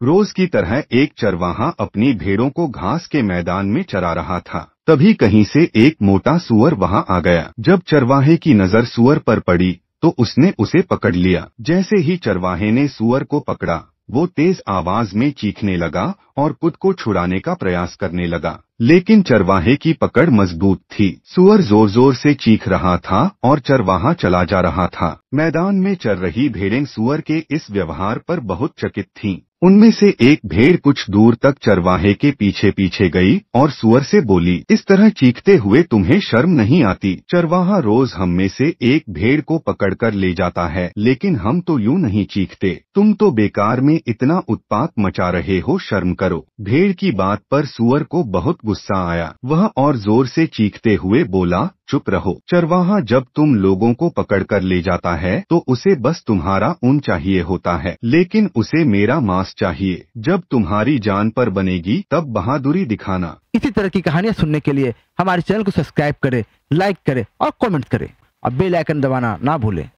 रोज की तरह एक चरवाहा अपनी भेड़ों को घास के मैदान में चरा रहा था। तभी कहीं से एक मोटा सुअर वहाँ आ गया। जब चरवाहे की नज़र सुअर पर पड़ी तो उसने उसे पकड़ लिया। जैसे ही चरवाहे ने सुअर को पकड़ा, वो तेज आवाज़ में चीखने लगा और खुद को छुड़ाने का प्रयास करने लगा। लेकिन चरवाहे की पकड़ मज़बूत थी। सुअर ज़ोर ज़ोर से चीख रहा था और चरवाहा चला जा रहा था। मैदान में चल रही भेड़ें सुअर के इस व्यवहार पर बहुत चकित थीं। उनमें से एक भेड़ कुछ दूर तक चरवाहे के पीछे पीछे गई और सुअर से बोली, इस तरह चीखते हुए तुम्हें शर्म नहीं आती। चरवाहा रोज हम में से एक भेड़ को पकड़कर ले जाता है, लेकिन हम तो यूँ नहीं चीखते। तुम तो बेकार में इतना उत्पात मचा रहे हो, शर्म करो। भेड़ की बात पर सुअर को बहुत गुस्सा आया। वह और ज़ोर से चीखते हुए बोला, चुप रहो। चरवाहा जब तुम लोगों को पकड़ कर ले जाता है तो उसे बस तुम्हारा ऊन चाहिए होता है। लेकिन उसे मेरा मांस चाहिए। जब तुम्हारी जान पर बनेगी, तब बहादुरी दिखाना। इसी तरह की कहानियाँ सुनने के लिए हमारे चैनल को सब्सक्राइब करे, लाइक करे और कॉमेंट करे। और बेलाइकन दबाना ना भूलें।